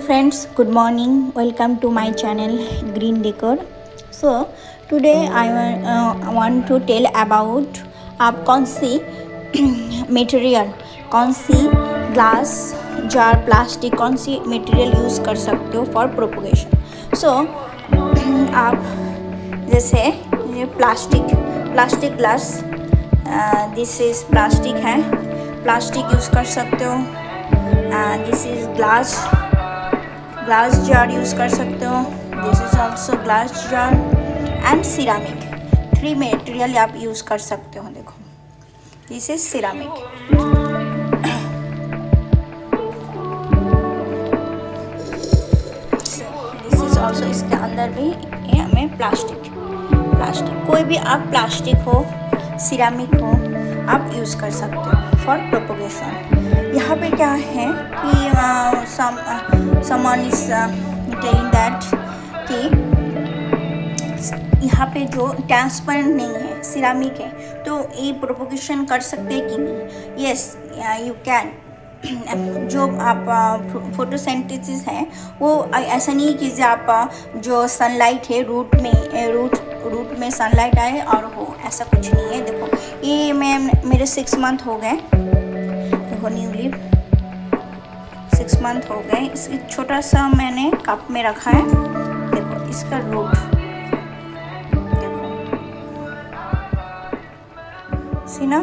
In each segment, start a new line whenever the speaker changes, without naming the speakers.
friends good morning. Welcome to my channel green decor. So today i uh, want to tell about आप कौन सी material कौन सी glass jar plastic कौन सी material use कर सकते हो for propagation सो आप जैसे ये plastic plastic glass this is plastic है. प्लास्टिक यूज़ कर सकते हो. This is glass glass jar use कर सकते हो। This is also glass jar and ceramic three material आप यूज़ कर सकते हो, देखो। दिस इज़ सिरामिक ऑल्सो इसके अंदर भी हमें प्लास्टिक प्लास्टिक कोई भी आप प्लास्टिक हो सिरामिक हो आप यूज़ कर सकते हो फॉर प्रोपोगेशन यहाँ पे क्या है कि समन इज़ टेलिंग दैट कि यहाँ पे जो ट्रांसपेरेंट नहीं है सिरामिक है तो ये प्रोपोगेशन कर सकते हैं कि नहीं? यस यू कैन जो आप फोटोसेंटिस है, वो ऐसा नहीं कि आप जो सनलाइट है रूट में रूट रूट में सनलाइट आए और हो ऐसा कुछ नहीं है। देखो, ये मैं मेरे सिक्स मंथ हो गए। देखो न्यू लिव सिक्स मंथ हो गए। इस छोटा सा मैंने कप में रखा है। देखो, इसका रूट सी ना,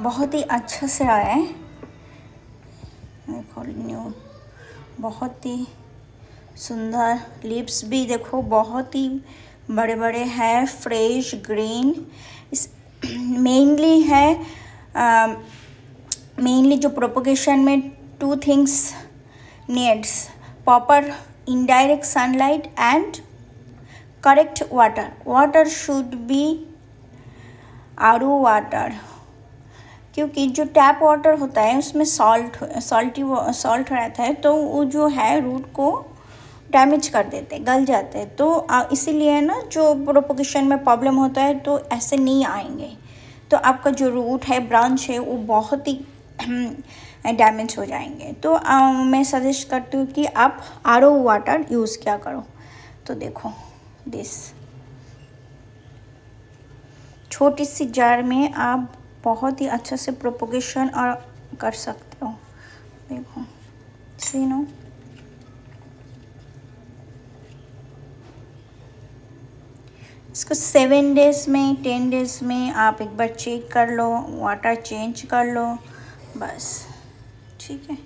बहुत ही अच्छा से आया है। देखो न्यू बहुत ही सुंदर लिप्स भी देखो, बहुत ही बड़े बड़े हैं, फ्रेश, ग्रीन। इस मेनली है मेनली जो प्रोपोगेशन में two things needs proper indirect sunlight and correct water water should be are water क्योंकि जो टैप वाटर होता है, उसमें सॉल्ट सॉल्टी सॉल्ट रहता है तो वो जो है रूट को डैमेज कर देते हैं गल जाते हैं। तो इसीलिए ना जो प्रोपोगेशन में प्रॉब्लम होता है तो ऐसे नहीं आएँगे। तो आपका जो रूट है ब्रांच है वो बहुत ही डैमेज हो जाएँगे। तो आ, मैं सजेस्ट करती हूँ कि आप आर वाटर यूज़ क्या करो। तो देखो दिस छोटी सी जार में आप बहुत ही अच्छे से प्रोपोगेशन और कर सकते हो। देखो सी नो इसको सेवन डेज़ में टेन डेज़ में आप एक बार चेक कर लो वाटर चेंज कर लो बस। ठीक है?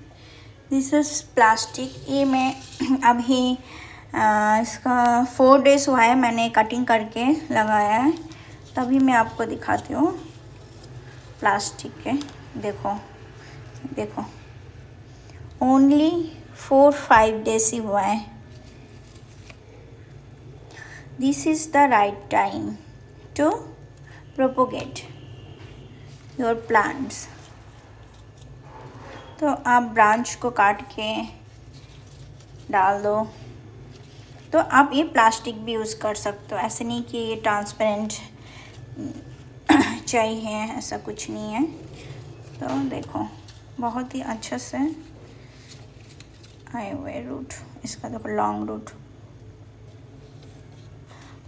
दिस इज़ प्लास्टिक ये मैं अभी आ, इसका फोर डेज़ हुआ है मैंने कटिंग करके लगाया है। तभी मैं आपको दिखाती हूँ। प्लास्टिक के देखो देखो। ओनली फोर फाइव डेज़ ही हुआ है। This is the right time to propagate your plants तो आप ब्रांच को काट के डाल दो। तो आप ये प्लास्टिक भी यूज़ कर सकते हो। ऐसे नहीं कि ये ट्रांसपेरेंट चाहिए ऐसा कुछ नहीं है। तो देखो, बहुत ही अच्छा से आए हुए रूट इसका देखो लॉन्ग रूट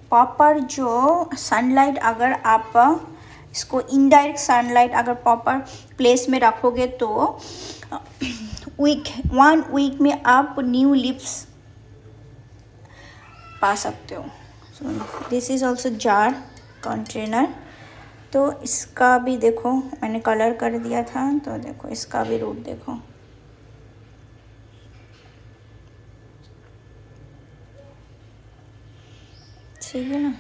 प्रॉपर जो सनलाइट अगर आप, इसको इनडायरेक्ट सनलाइट अगर प्रॉपर प्लेस में रखोगे तो वीक वन वीक में आप न्यू लिप्स पा सकते हो। This is also jar container तो इसका भी देखो, मैंने कलर कर दिया था तो देखो इसका भी रूट देखो। है ना।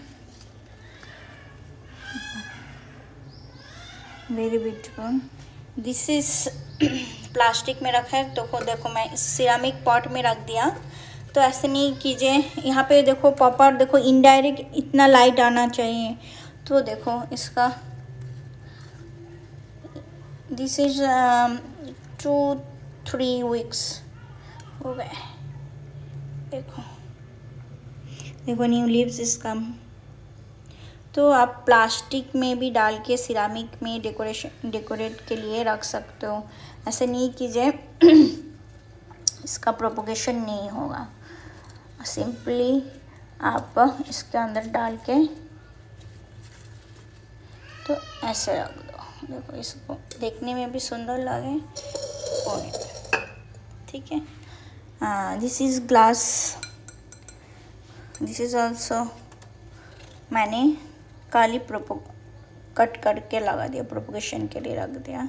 Very beautiful this is plastic में रखा है तो देखो मैं इस सिरामिक पॉट में रख दिया। तो ऐसे नहीं कीजिए, यहाँ पे देखो पॉपर देखो इनडायरेक्ट इतना लाइट आना चाहिए। तो देखो इसका। This is two three weeks हो गए। देखो। देखो न्यू लिप्स इज़ कम तो आप प्लास्टिक में भी डाल के सिरामिक में डेकोरेशन डेकोरेट के लिए रख सकते हो। ऐसे नहीं कीजिए, इसका प्रोपोगेशन नहीं होगा। सिंपली आप इसके अंदर डाल के तो ऐसे रख दो। देखो, इसको देखने में भी सुंदर लगे। ठीक है। This is glass this is also मैंने काली प्रोपो कट करके लगा दिया प्रोपोगेशन के लिए रख दिया।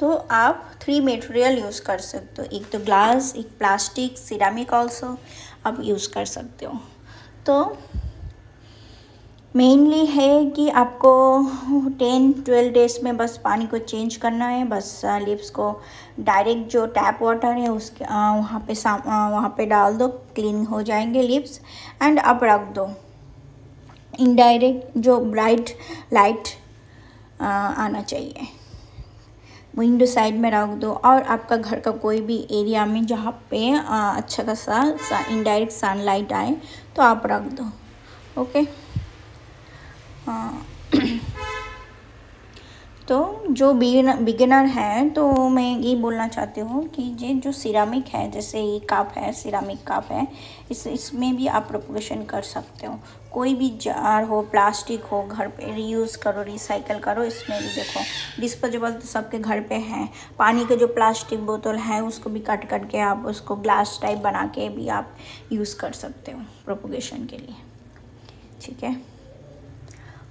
तो आप थ्री मटेरियल यूज़ कर सकते हो। एक तो ग्लास एक प्लास्टिक सिरामिक ऑल्सो आप यूज़ कर सकते हो। तो मेनली है कि आपको टेन ट्वेल्व डेज़ में बस पानी को चेंज करना है। बस लिप्स को डायरेक्ट जो टैप वाटर है, उसके वहाँ पे साम वहाँ पे डाल दो क्लीन हो जाएँगे लिप्स एंड अब रख दो। इनडायरेक्ट जो ब्राइट लाइट आना चाहिए। विंडो साइड में रख दो और आपका घर का कोई भी एरिया में जहाँ पे अच्छा खासा इनडायरेक्ट सनलाइट आए तो आप रख दो। ओके तो जो बिगिनर बिगिनर है तो मैं ये बोलना चाहती हूँ कि ये जो सिरामिक है, जैसे ये कप है सिरामिक कप है, इस, इसमें भी आप प्रोपोगेशन कर सकते हो। कोई भी जार हो प्लास्टिक हो, घर पे रीयूज़ करो रिसाइकल करो, इसमें भी देखो डिस्पोजेबल तो सबके घर पे हैं। पानी के जो प्लास्टिक बोतल है, उसको भी कट कट के आप उसको ग्लास टाइप बना के भी आप यूज़ कर सकते हो प्रोपोगेशन के लिए। ठीक है?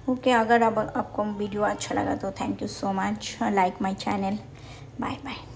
ओके अगर अब आपको वीडियो अच्छा लगा तो thank you so much like my channel bye bye